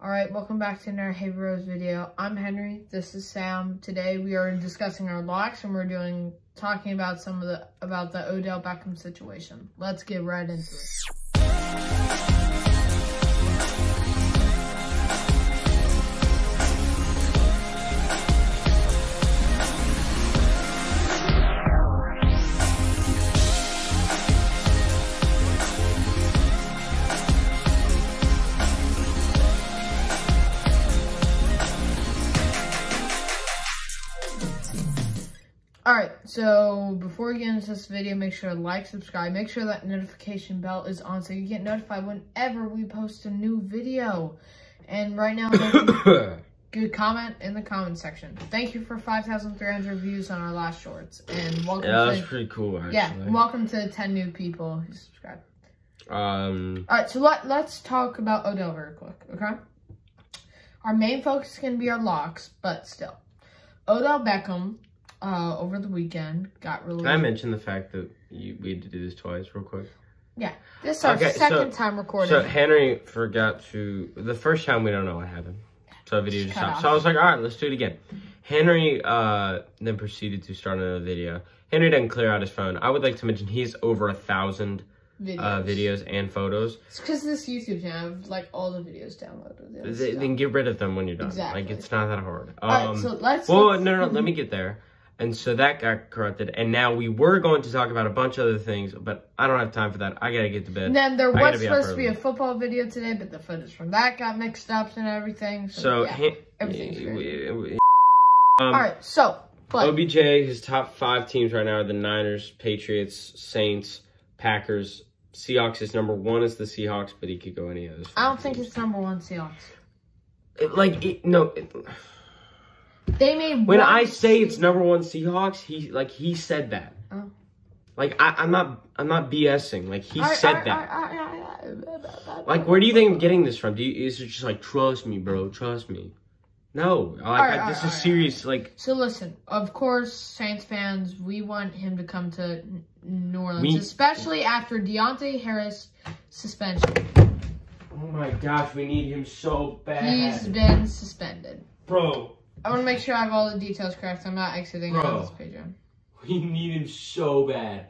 All right, welcome back to another Haber Bros video. I'm Henry. This is Sam. Today we are discussing our locks and we're doing talking about some of the about the Odell Beckham situation. Let's get right into it. Alright, so before we get into this video, make sure to like, subscribe, make sure that notification bell is on so you get notified whenever we post a new video. And right now, good comment in the comment section. Thank you for 5,300 views on our last shorts. And welcome Yeah, to, that's pretty cool, actually. yeah, welcome to 10 new people who subscribe. Um, Alright, so let, let's talk about Odell very quick, okay? Our main focus is going to be our locks, but still. Odell Beckham, uh, over the weekend, got released. can I mention the fact that you, we had to do this twice real quick? Yeah, this is our Okay, so- second time recording. So Henry forgot to, the first time we don't know what happened. So the video just Cut stopped. off. So I was like, all right, let's do it again. Henry uh, then proceeded to start another video. Henry didn't clear out his phone. I would like to mention he's over a thousand videos. uh, videos and photos. It's because this YouTube channel, I have like all the videos downloaded. It was Th- dumb. Then get rid of them when you're done. Exactly. Like, it's not that hard. Um, Alright, so let's. Well, let's- no, no, no, let me get there. And so that got corrupted. And now we were going to talk about a bunch of other things, but I don't have time for that. I gotta get to bed. And then there was supposed to be a football video today, but the footage from that got mixed up and everything. So, So, yeah. Everything's um, all right, so but OBJ, his top five teams right now are the Niners, Patriots, Saints, Packers. Seahawks is number one is the Seahawks, but he could go any of those. I don't five think teams. it's number one Seahawks. It- like it, no. It, They made when I say it's number one Seahawks, he like he said that. Oh. Like I, I'm not I'm not BSing. Like he right, said right, that. right, right, right, right. Like, where do you think I'm getting this from? Do you, is it just like, trust me, bro, trust me? No, like, Alright, I, this is alright, serious. Like, So listen, of course, Saints fans, we want him to come to New Orleans, We- especially after Deonte Harris suspension. oh my gosh, we need him so bad, He's been suspended. bro. I want to make sure I have all the details correct. I'm not exiting out Bro. of this page. yet. We need him so bad.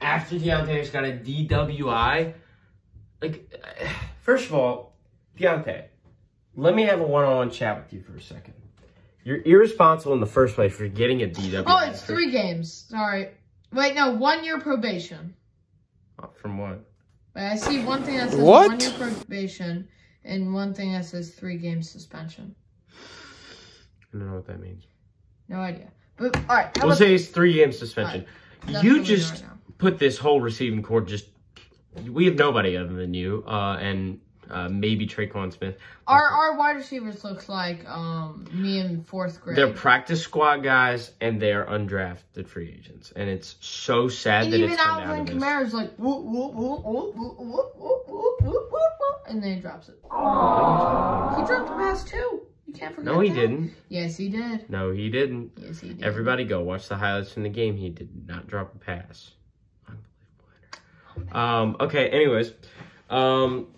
After Deonte's got a DWI, like, first of all, Deonte, let me have a one-on-one chat with you for a second. You're irresponsible in the first place for getting a DWI. Oh, it's three games. Sorry. Wait, no, one year probation. Uh, from what? Wait, I see one thing that says What? one year probation and one thing that says three games suspension. I don't know what that means. No idea. But all right, We'll say it's three game suspension. That's You what we know just right put this whole receiving corps just. We have nobody other than you, uh, and uh, maybe Tre'Quan Smith. our our wide receivers looks like um me in fourth grade. They're practice squad guys, and they are undrafted free agents, and it's so sad and that even it's Alvin. Kamara's like whoop, whoop, whoop, whoop, whoop, whoop, whoop, whoop, whoop, whoop, whoop, and then he drops it. He dropped the pass too. Can't forget. No, he that. didn't. Yes, he did. No, he didn't. Yes, he did. Everybody go watch the highlights from the game. He did not drop a pass. Unbelievable. Um, okay, anyways. Um,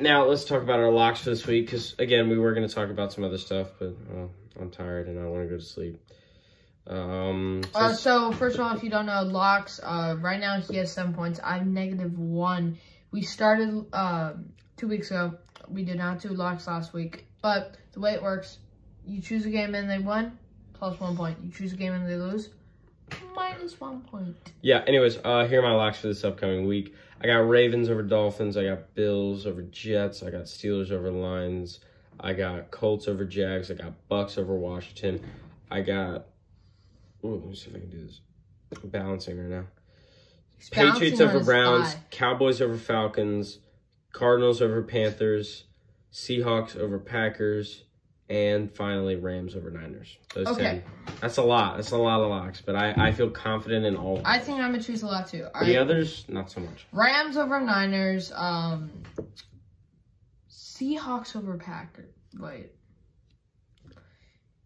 now let's talk about our locks for this week because, again, we were going to talk about some other stuff, but well, I'm tired and I want to go to sleep. Um, Uh, so first of all, if you don't know, locks. Uh, right now he has seven points. I have negative one. We started uh, two weeks ago. We did not do locks last week, but the way it works, you choose a game and they win, plus one point. You choose a game and they lose, minus one point. yeah, anyways, uh, here are my locks for this upcoming week. I got Ravens over Dolphins. I got Bills over Jets. I got Steelers over Lions. I got Colts over Jags. I got Bucks over Washington. I got. Ooh, let me see if I can do this. I'm balancing right now. He's Patriots over Browns. thigh. Cowboys over Falcons. Cardinals over Panthers. Seahawks over Packers. And finally, Rams over Niners. Those Okay. 10. That's a lot. That's a lot of locks, but I, I feel confident in all. I think I'm gonna choose a lot too. All the right. others, not so much. Rams over Niners. Um, Seahawks over Packers. Wait.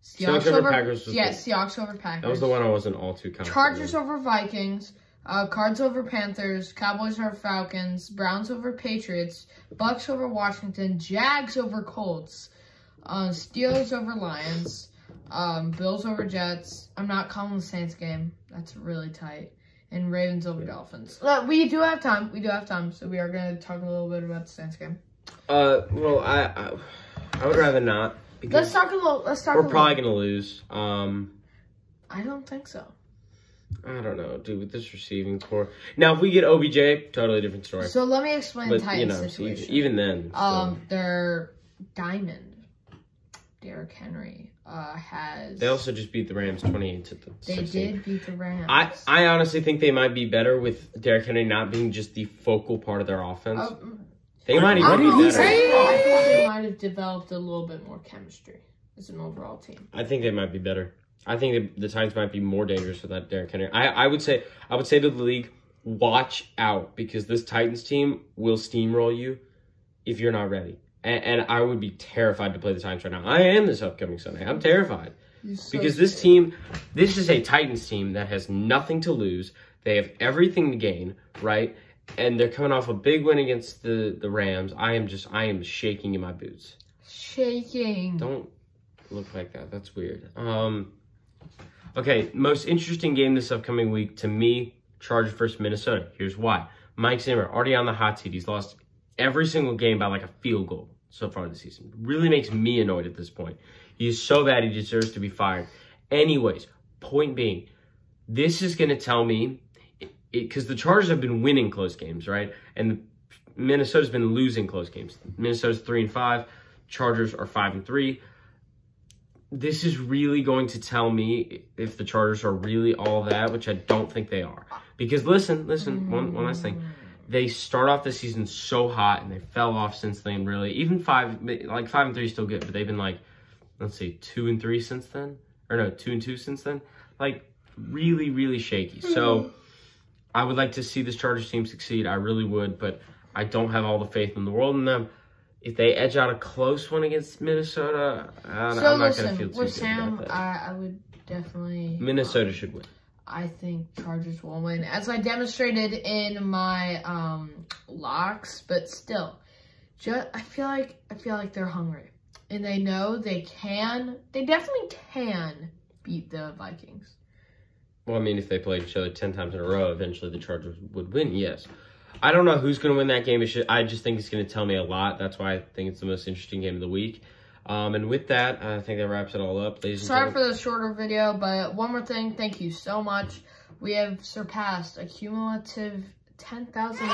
Seahawks over Packers was yeah, the- Seahawks over Packers. That was the one I wasn't all too confident Chargers in. over Vikings. Uh, Cards over Panthers, Cowboys over Falcons, Browns over Patriots, Bucks over Washington, Jags over Colts, uh, Steelers over Lions, um, Bills over Jets. I'm not calling the Saints game. That's really tight. And Ravens over Dolphins. We do have time. We do have time. So we are going to talk a little bit about the Saints game. Uh, well, I, I, I would rather not. Let's talk a little. Let's talk. We're probably gonna lose. Um, I don't think so. I don't know, dude. With this receiving corps, now if we get OBJ, totally different story. So let me explain but Titans you know, situation. even, even then, um, their diamond, Derrick Henry, uh, has. They also just beat the Rams twenty-eight to the. They 16. did beat the Rams. I, I honestly think they might be better with Derrick Henry not being just the focal part of their offense. Uh, they might even be better. I think they might have developed a little bit more chemistry as an overall team. I think they might be better. I think the, the Titans might be more dangerous without Derrick Henry. I, I would say I would say to the league, watch out because this Titans team will steamroll you if you're not ready. And, and I would be terrified to play the Titans right now. I am this upcoming Sunday. I'm terrified So because this team, this is a Titans team that has nothing to lose. They have everything to gain, right? And they're coming off a big win against the the Rams. I am just I am shaking in my boots. shaking. Don't look like that. That's weird. Um, okay, most interesting game this upcoming week to me, Chargers versus Minnesota. Here's why. Mike Zimmer already on the hot seat. He's lost every single game by like a field goal so far this season. Really makes me annoyed at this point. He's so bad he deserves to be fired. Anyways, point being, this is going to tell me because the Chargers have been winning close games, right? And Minnesota's been losing close games. Minnesota's three and five. Chargers are five and three. This is really going to tell me if the Chargers are really all that, which I don't think they are. Because listen, listen, one, one last thing. They start off the season so hot and they fell off since then, really. Even five, like five and three is still good, but they've been like, let's see, two and three since then. Or no, two and two since then. Like, really, really shaky. So I would like to see this Chargers team succeed. I really would, but I don't have all the faith in the world in them. If they edge out a close one against Minnesota, I, So I'm not going to feel too with good Sam, about that. I, I would definitely. Minnesota should win. I think Chargers will win, as I demonstrated in my um, locks. But still, just I feel like I feel like they're hungry, and they know they can. They definitely can beat the Vikings. Well, I mean, if they played each other 10 times in a row, eventually the Chargers would win, yes. I don't know who's going to win that game. Should, I just think it's going to tell me a lot. That's why I think it's the most interesting game of the week. Um, and with that, I think that wraps it all up. Ladies and Sorry for the shorter video, but one more thing. Thank you so much. We have surpassed a cumulative 10,000 views.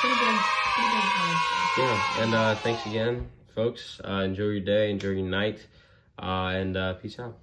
Pretty big, pretty big. Yeah, and uh, thanks again, folks. Uh, enjoy your day, enjoy your night, uh, and uh, peace out.